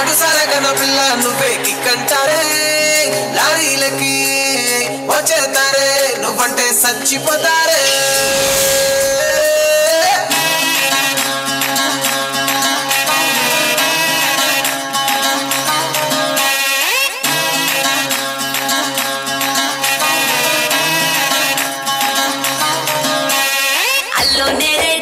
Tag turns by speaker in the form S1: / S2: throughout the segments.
S1: నాడు సరగన పిల్ల నువ్వే కిక్కంటారే లారీలకి వచ్చేతారే నువ్వంటే సచ్చిపోతారే అల్లు నేరే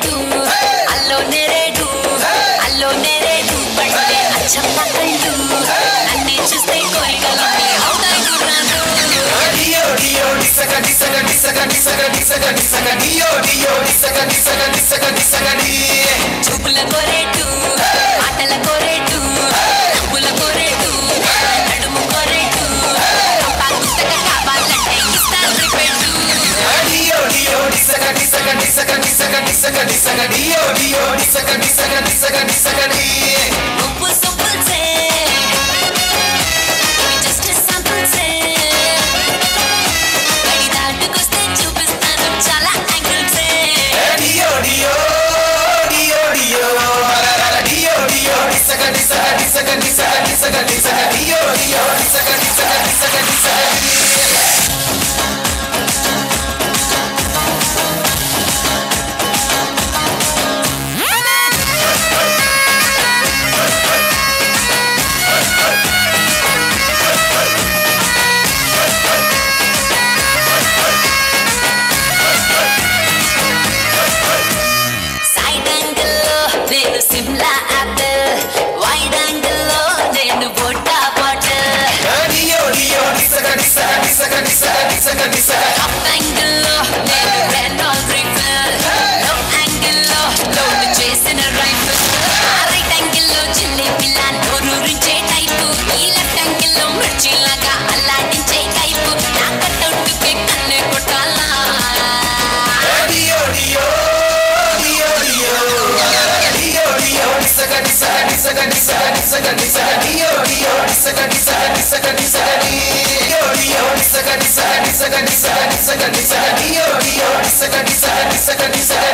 S2: చూపుల కోరేటు ఆటల కోరేటు డబ్బుల కోరేటు నడుము కోరేటు పుస్తక కావాలంటే ఇస్తాను రిపెట్టు
S1: డియో డియో డిసగ డిసగ డిసగ డిసగ డిసగ డిసగ డియో డియో డిసగ డిసగ డిసగ డిసగ డి Let say Disa, disa, disa, disa, Sakadi, Sakadi, disa, disa, disa, disa, disa.